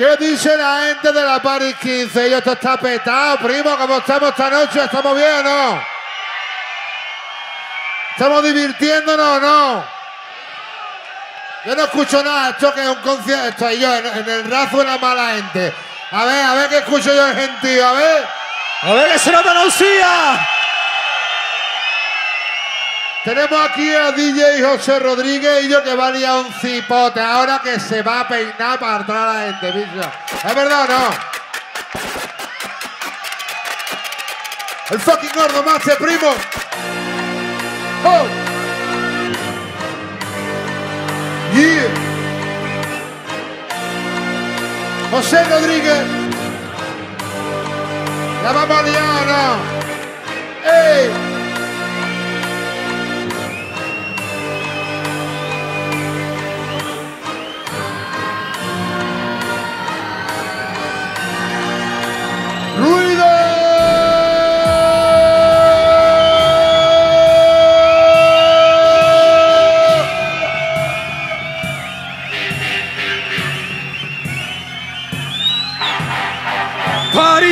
¿Qué dice la gente de la Paris 15? Ellos esto está petado, primo. ¿Cómo estamos esta noche? ¿Estamos bien o no? ¿Estamos divirtiéndonos o no? Yo no escucho nada. Esto que es un concierto. Estoy yo en, en el razo de la mala gente. A ver, a ver qué escucho yo el gentío. A ver. A ver, que se nota Lucía. Tenemos aquí a DJ José Rodríguez y yo que va a liar un cipote ahora que se va a peinar para atrás a la gente. ¿Es verdad o no? El fucking gordo mache, primo. Oh. Yeah. José Rodríguez. ¿La vamos a liar o no? ¡Ey!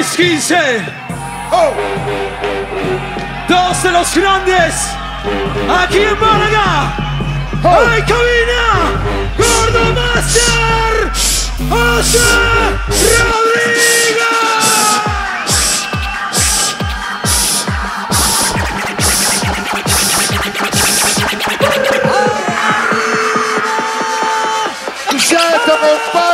París 15. ¡Oh! Dos de los grandes. Aquí en Málaga. ¡Ay, cabina! ¡Gordo Master! ¡José Rodríguez! ¡Escucha esto, compadre!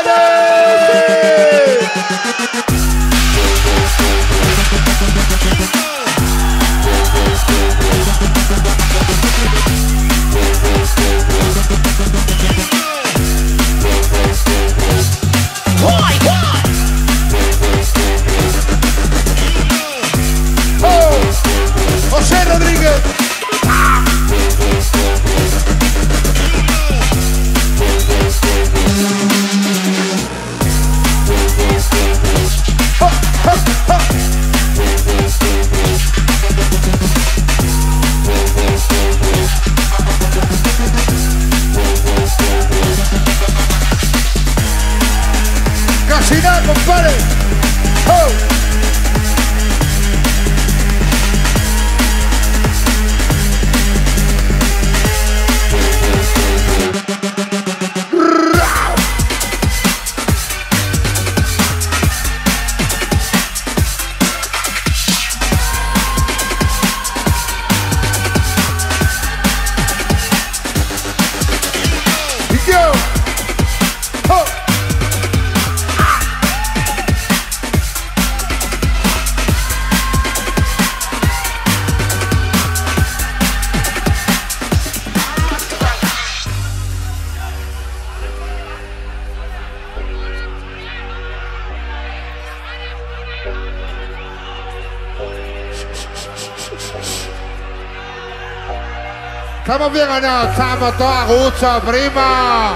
¿Estamos bien o no? Estamos todos a gusto, prima.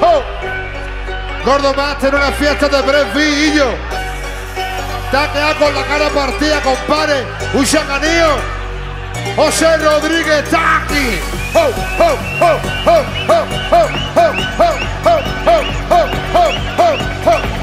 ¡Oh! Gordo Master una fiesta de. Está quedado con la cara partida, compadre. Un. José Rodríguez está. ¡Oh, oh, oh, oh, oh, oh, oh, oh, oh, oh, oh, oh, oh, oh.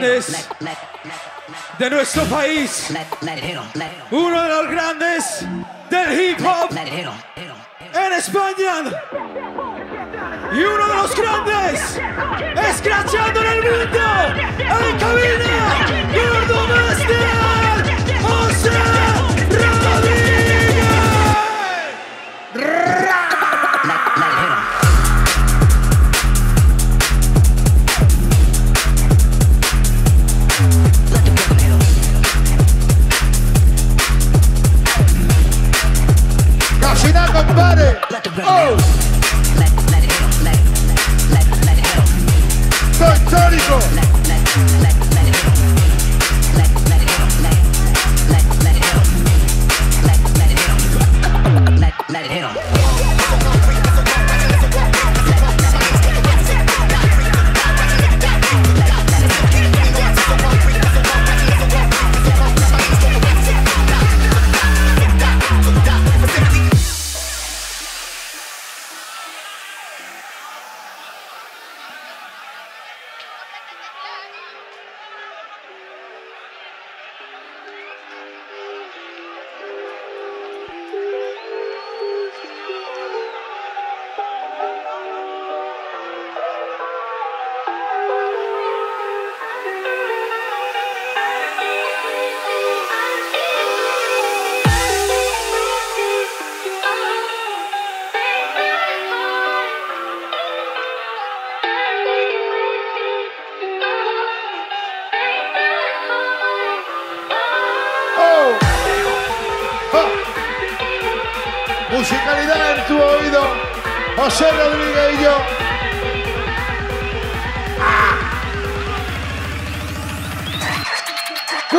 De nuestro país. Uno de los grandes del hip hop en España. Y uno de los grandes escrachando en el mundo. En cabina, Gordo Master, José Oh. Soy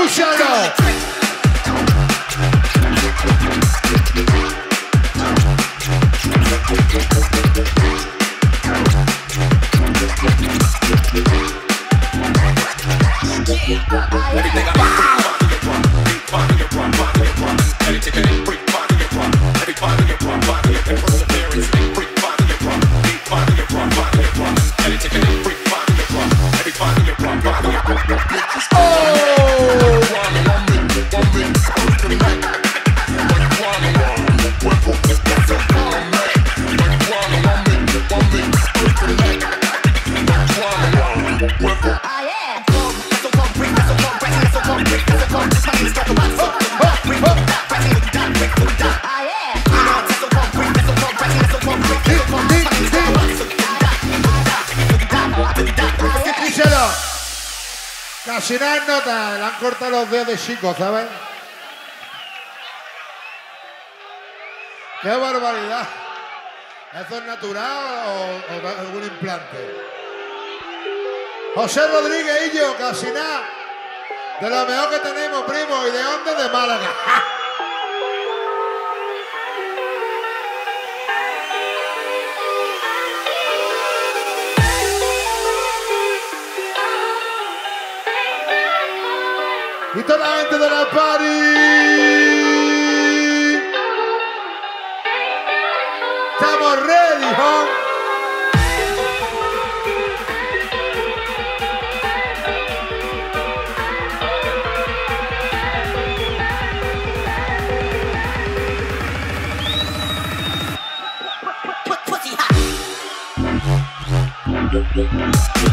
crucial now. Everything corta los dedos de chico, ¿sabes? ¡Qué barbaridad! ¿Eso es natural o, algún implante? José Rodríguez y yo, casi nada. De lo mejor que tenemos, primo, y de dónde? de Málaga. i talenti della Pari. Siamo ready, huh? Thank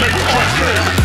Make it trust.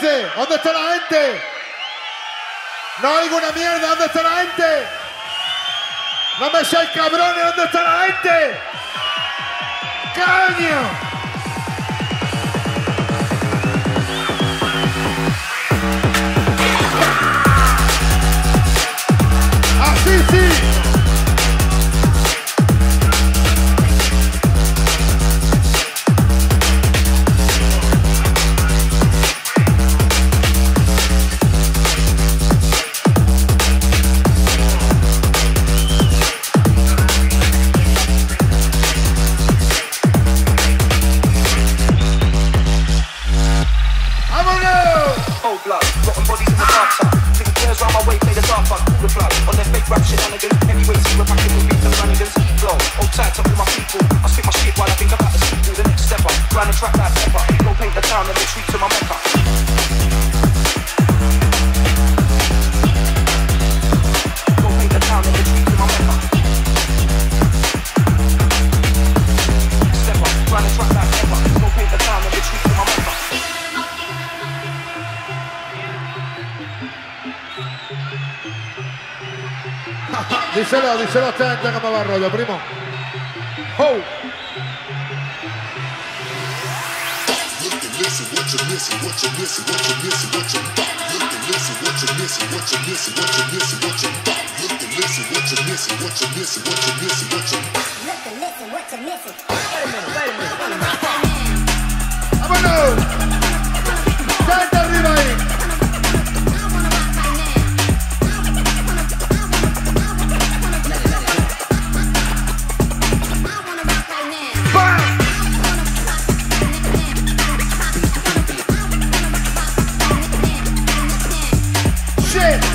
¿Dónde está la gente? No hay una mierda, ¿dónde está la gente? No me seáis cabrones, ¿dónde está la gente? ¡Caño! rap shenanigans Anyway, see where back in the beat, the shenanigans Flow, all tight up with my people. I spit my shit while I think about the sequel The next step up, grind and track that pepper. Go paint the town and retreat to my mecca. díselo, díselo a esta gente que me va rollo, primo. ¡Oh! ¡Vámonos! shit.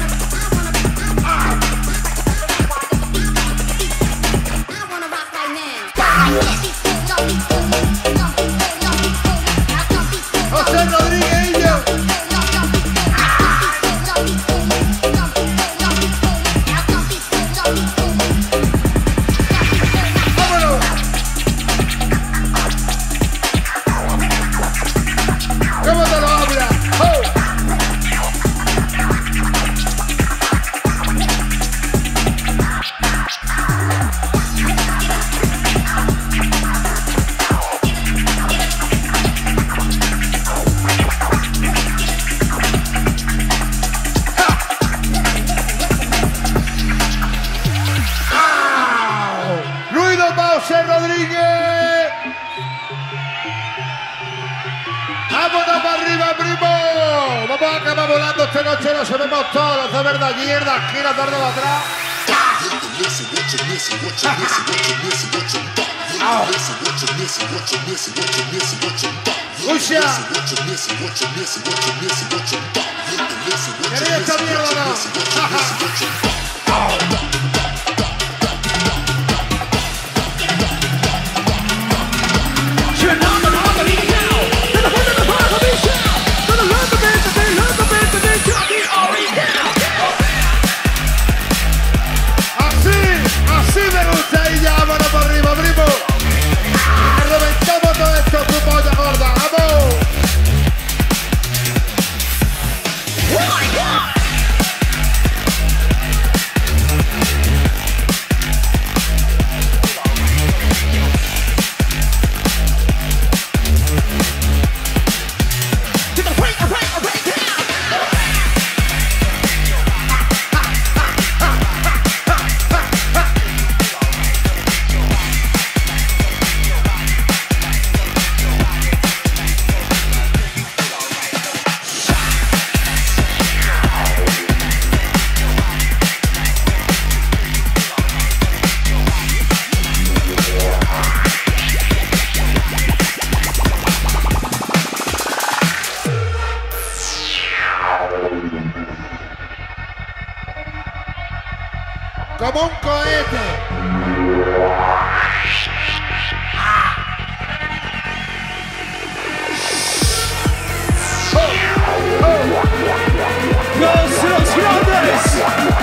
no Grandes.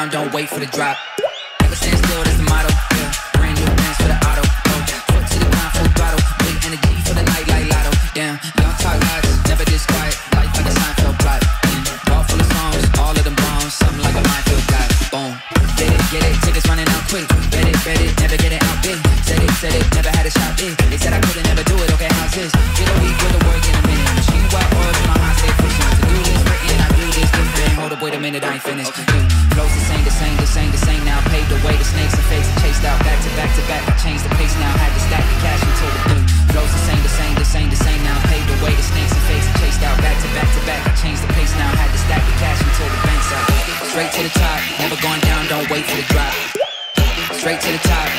Down, don't wait for the drop. I ain't finished. Mm. Flows the same, the same, the same, the same now. Paved the way, the snakes and fakes chased out. Back to back to back, I changed the pace now. Had to stack the cash until the blue. Flows the same, the same, the same, the same now. Paved the way, the snakes and fakes chased out. Back to back to back, I changed the pace now. Had to stack the cash until the bank's out. Straight to the top, never going down, don't wait for the drop. Straight to the top,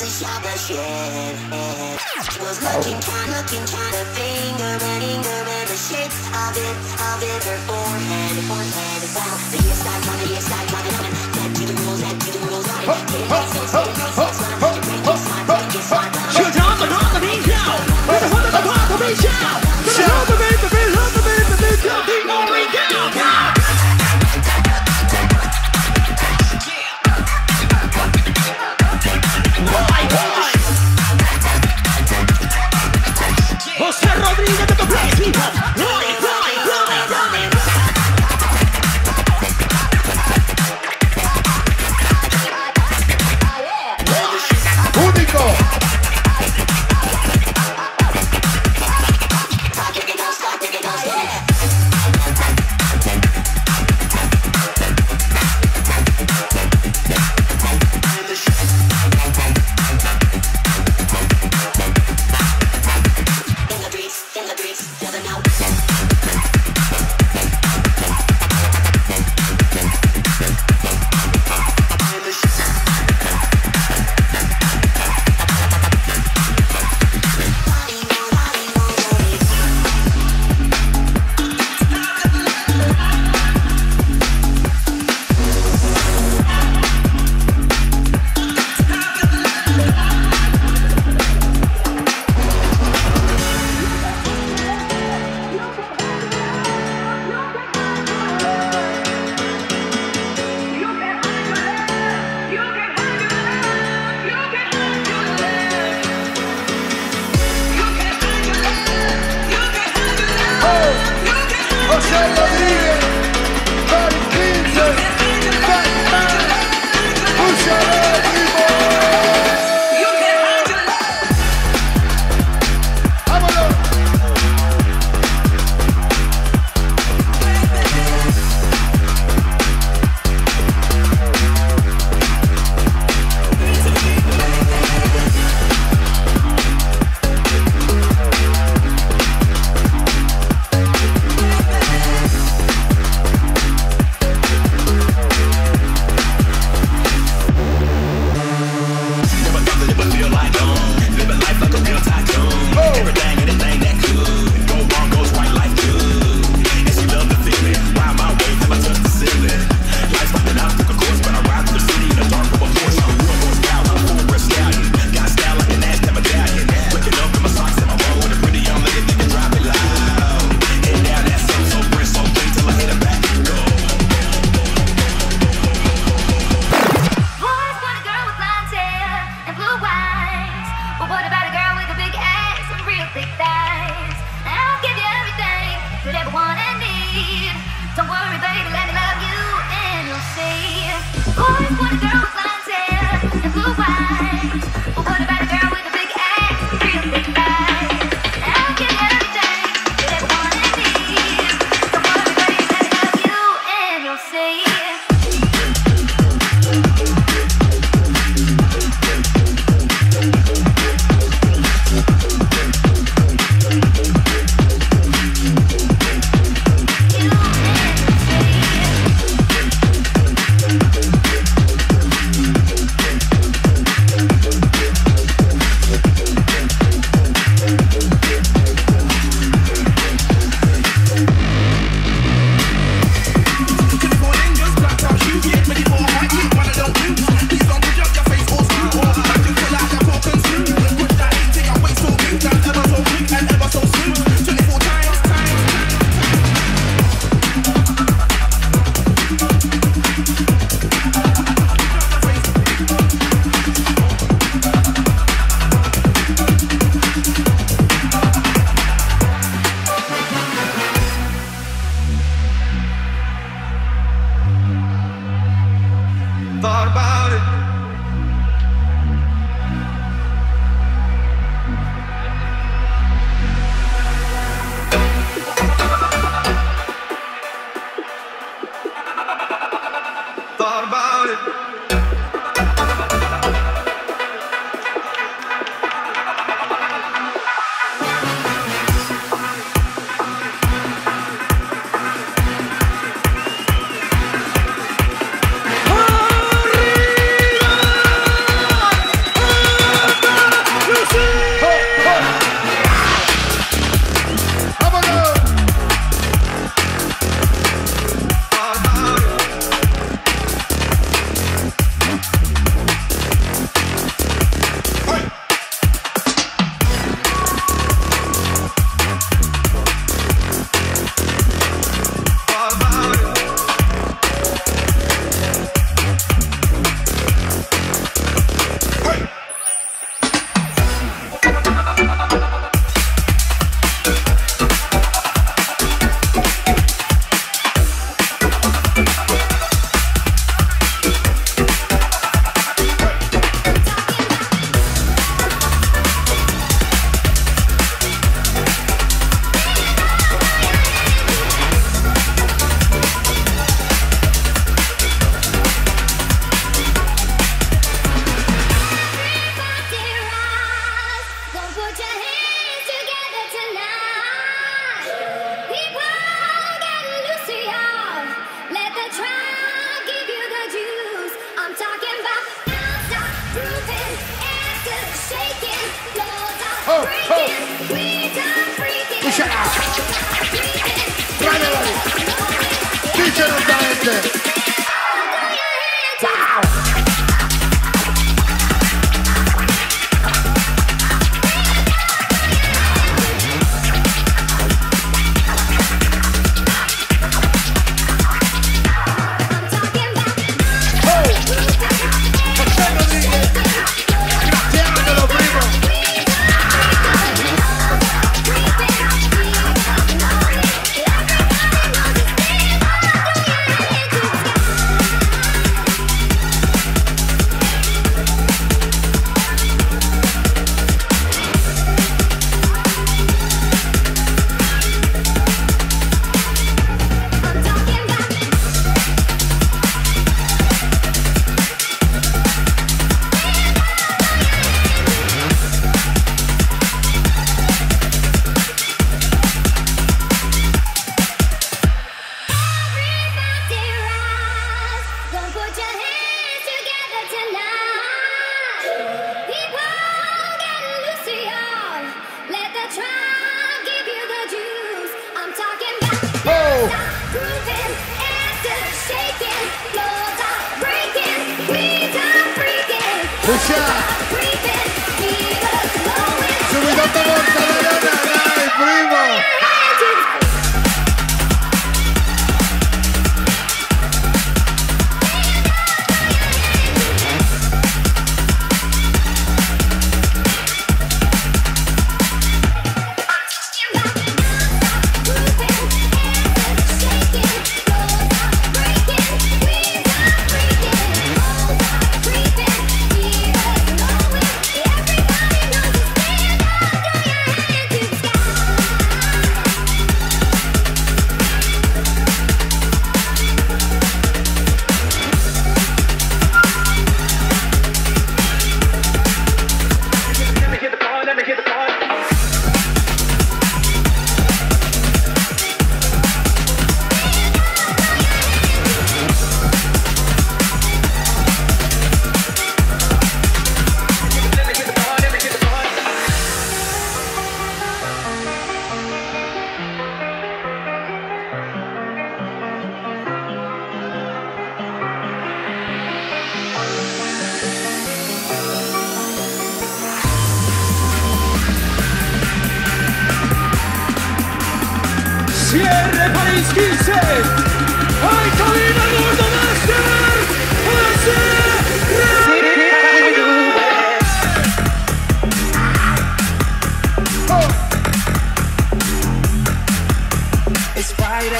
like shit. Was looking, trying, looking, trying to finger finger and the shape of it, of it, her forehead, forehead. Wow, the years start coming, years start coming, coming. Dead to the rules, dead to the rules, on it. Get it, get it, I'm looking, break it, it, the dog of me now. Shoot on the dog of me now. Shoot on the dog of me now. people.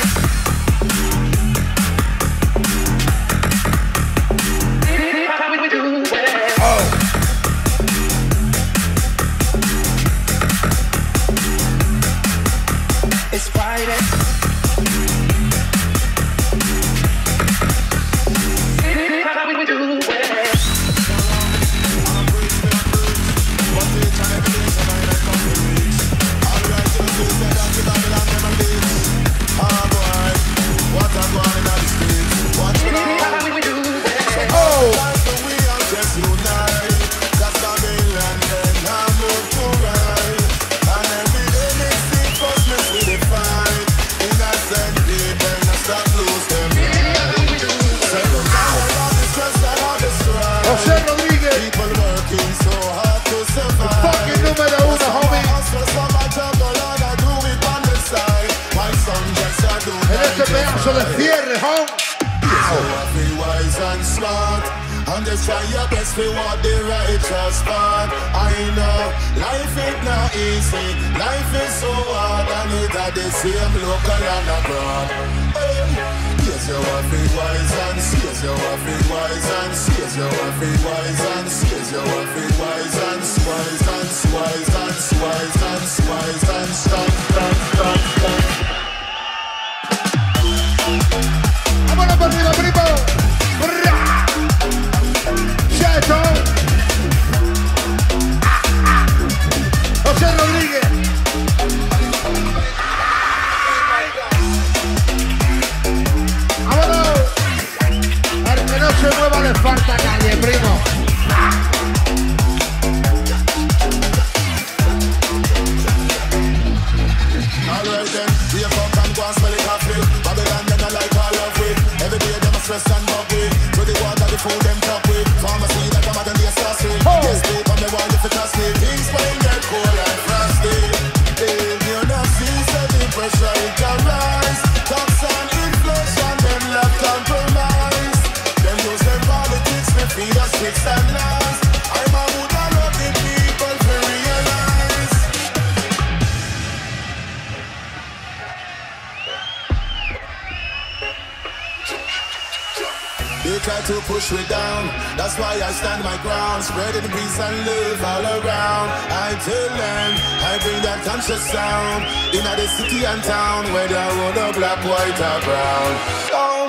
Thank you.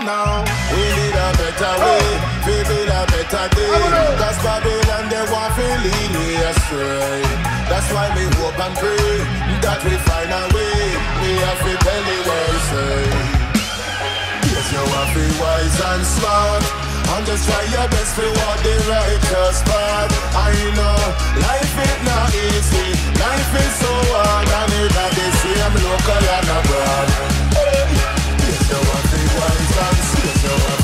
now. We need a better way, we need a better day. Cause Babylon, they want to lead me astray. That's why we hope and pray that we find a way. We have to tell it what say. Yes, you have to be wise and smart. I'm just trying your best for what the righteous part. I know life is not easy, life is so hard, and it not the same local and abroad sun, see the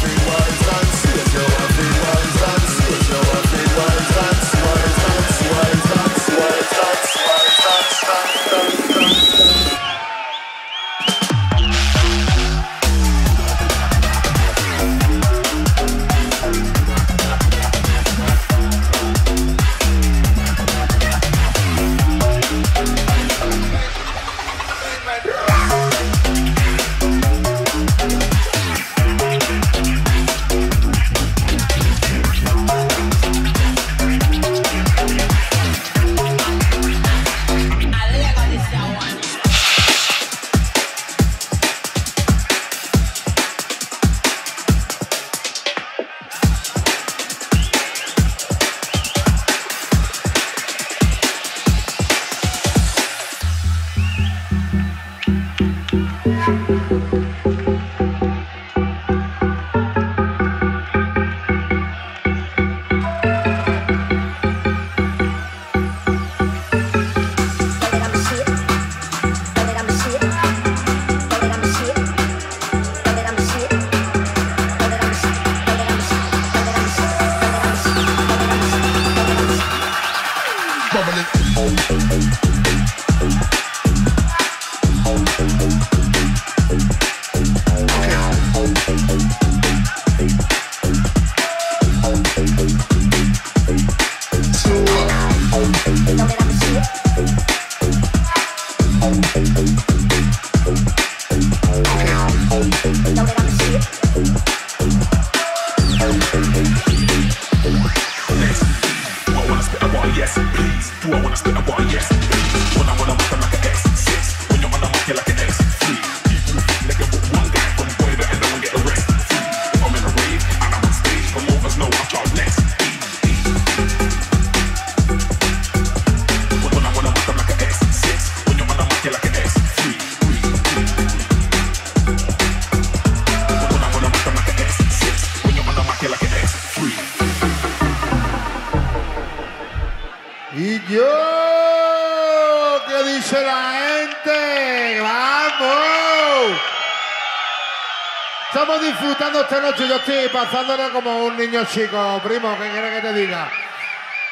yo, ¿qué dice la gente? ¡Vamos! Estamos disfrutando esta noche, yo estoy pasándolo como un niño chico, primo, ¿qué quieres que te diga?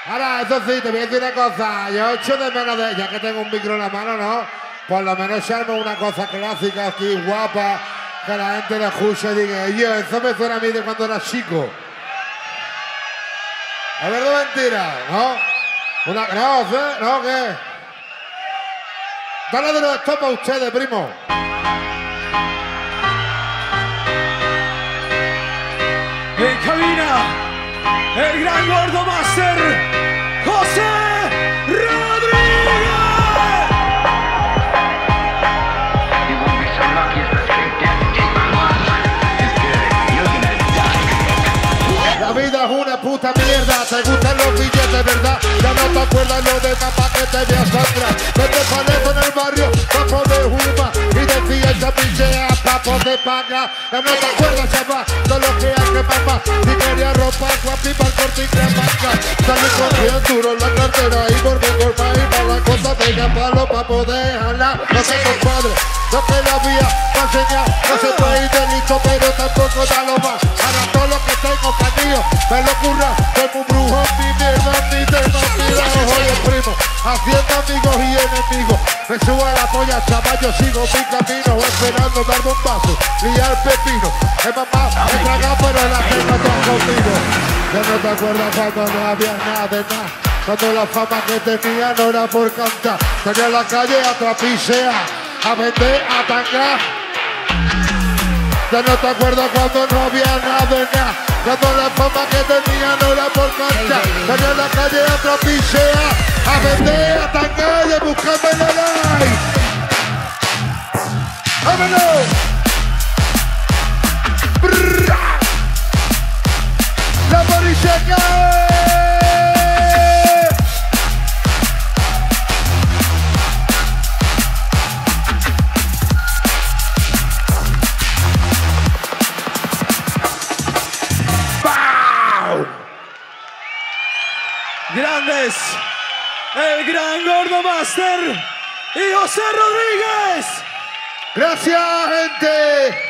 Ahora, eso sí, te voy a decir una cosa, yo echo de menos de, ya que tengo un micro en la mano, ¿no? Por lo menos se una cosa clásica aquí, guapa, que la gente la escuche y diga, yo, eso me suena a mí de cuando era chico. ¿Es verdad o mentira? ¿No? Una, no. ¿no? ¿Qué? Dale de los esto para ustedes, primo. En cabina, el gran gordo master, billetes, ¿verdad? Ya no te acuerdas lo de mamá que te veas atrás. Que te en el barrio, papo de Juma, y decía esa pinchea, papo de paga. Ya no te acuerdas, chaval, de lo que hay que mamá. Si quería ropa, guapi, para corte y cremaca. Salí con bien duro en la cartera y por mejor país, para la cosa venga palo para poder jalar. No sé, compadre, lo que la vía para enseñar, no se puede ir delito, pero tampoco da lo más. Haciendo amigos y enemigos, me subo a la polla, chaval, yo sigo mi camino, esperando darme un paso, liar pepino, es mamá, he tragado, pero la tengo todo conmigo, ya no te acuerdas cuando no había nada de nada, cuando la fama que tenía no era por cantar, salía a la calle a trapichear, a vender, a tangar, ya no te acuerdas cuando no había nada de nada. Cuando la fama que tenía no era por cantar. Salía a la calle a trapichear, a vender, a tangar y a buscarme la like. ¡Vámonos! Brrra. ¡La Mariseca! ¡Pau! El gran gordo master y José Rodríguez. Gracias, gente.